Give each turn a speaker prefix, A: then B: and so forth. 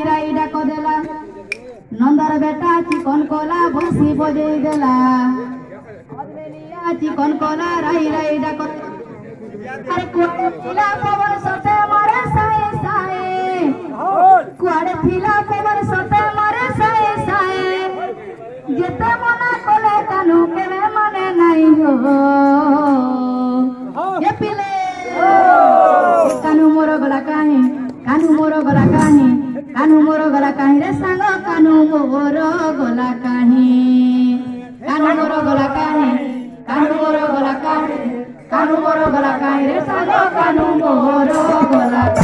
A: Ira Ida কদেলা। নন্দর বেটা চিকন কলা বসি বজেই দেলা। চিকন কলা রাই রাই ইডা কদেলা আরে কুয়াড়ে থিলা পবন সতে মরে সায়ে সায়ে। কুয়াড়ে থিলা পবন সতে মরে সায়ে সায়ে। যেতে মনা কলে কানু কেবে মনে নাই হো এ পিলে। কানু মোর গলা কাহে কানু মোর গলা কাহে কাহি রে সাঙ্গ কানু মোর গলা কাহি। কানু মোর গলা কাহি, কানু মোর গলা কাহি, কানু মোর গলা কাহি রে সাঙ্গ কানু মোর গলা কাহি।